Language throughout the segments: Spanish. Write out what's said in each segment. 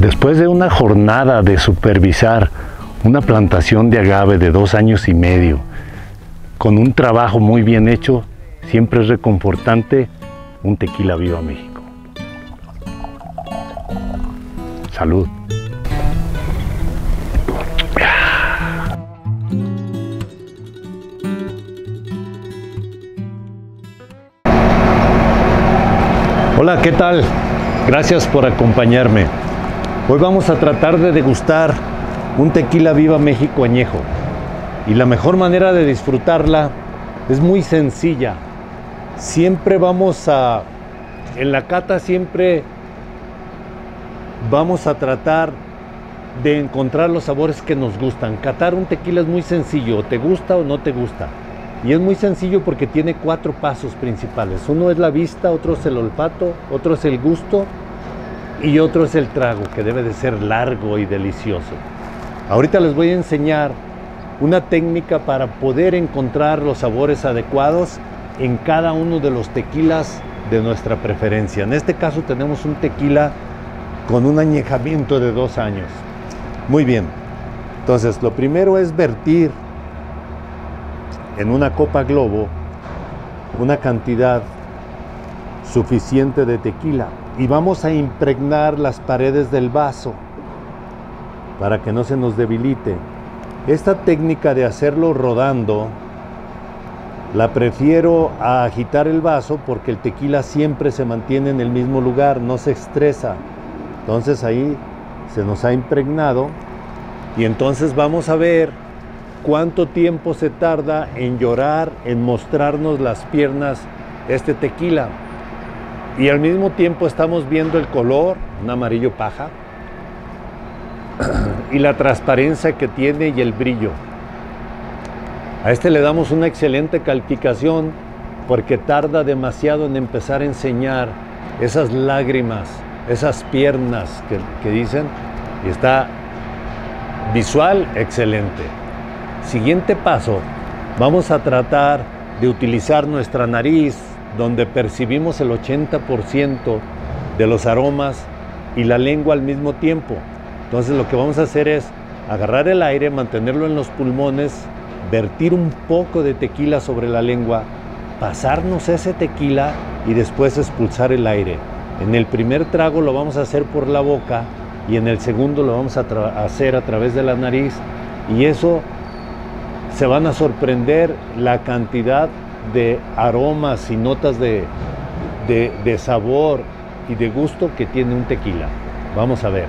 Después de una jornada de supervisar una plantación de agave de dos años y medio, con un trabajo muy bien hecho, siempre es reconfortante un tequila viva México. Salud. Hola, ¿qué tal? Gracias por acompañarme. Hoy vamos a tratar de degustar un tequila viva México añejo. Y la mejor manera de disfrutarla es muy sencilla. Siempre vamos a, en la cata siempre vamos a tratar de encontrar los sabores que nos gustan. Catar un tequila es muy sencillo, te gusta o no te gusta. Y es muy sencillo porque tiene cuatro pasos principales. Uno es la vista, otro es el olfato, otro es el gusto y otro es el trago, que debe de ser largo y delicioso. Ahorita les voy a enseñar una técnica para poder encontrar los sabores adecuados en cada uno de los tequilas de nuestra preferencia. En este caso tenemos un tequila con un añejamiento de dos años. Muy bien. Entonces, lo primero es vertir en una copa globo una cantidad suficiente de tequila y vamos a impregnar las paredes del vaso para que no se nos debilite. Esta técnica de hacerlo rodando la prefiero a agitar el vaso porque el tequila siempre se mantiene en el mismo lugar, no se estresa. Entonces ahí se nos ha impregnado y entonces vamos a ver cuánto tiempo se tarda en llorar, en mostrarnos las piernas este tequila. Y al mismo tiempo estamos viendo el color, un amarillo paja, y la transparencia que tiene y el brillo. A este le damos una excelente calificación porque tarda demasiado en empezar a enseñar esas lágrimas, esas piernas que, dicen, y está visual excelente. Siguiente paso, vamos a tratar de utilizar nuestra nariz, donde percibimos el 80% de los aromas y la lengua al mismo tiempo. Entonces lo que vamos a hacer es agarrar el aire, mantenerlo en los pulmones, vertir un poco de tequila sobre la lengua, pasarnos ese tequila y después expulsar el aire. En el primer trago lo vamos a hacer por la boca y en el segundo lo vamos a hacer a través de la nariz y eso se van a sorprender la cantidad de aromas y notas de, de, sabor y de gusto que tiene un tequila. Vamos a ver.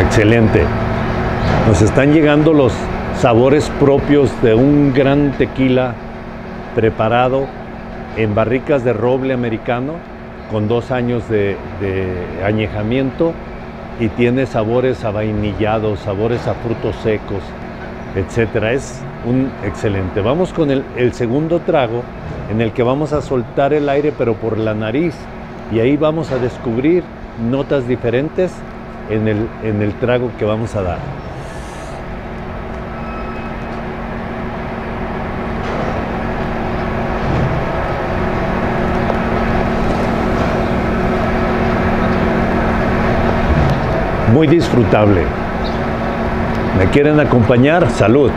Excelente. Nos están llegando los sabores propios de un gran tequila preparado en barricas de roble americano con dos años de, añejamiento y tiene sabores a vainillado, sabores a frutos secos, etcétera. Es un excelente. Vamos con el, segundo trago en el que vamos a soltar el aire pero por la nariz y ahí vamos a descubrir notas diferentes en el, en el trago que vamos a dar. Muy disfrutable. ¿Me quieren acompañar? Salud.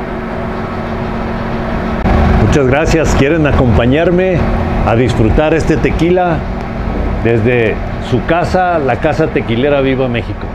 Muchas gracias. ¿Quieren acompañarme a disfrutar este tequila desde su casa, la Casa Tequilera Viva México?